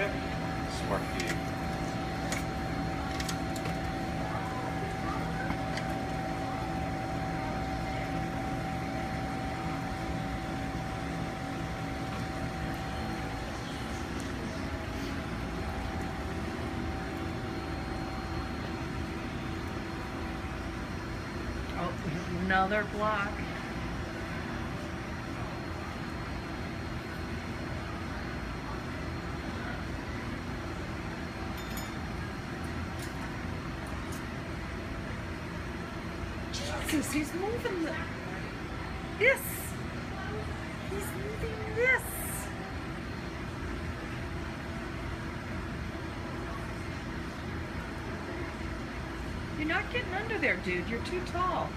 Yep. Smart. Oh, another block. Jesus, he's moving the, this. He's moving this. You're not getting under there, dude. You're too tall.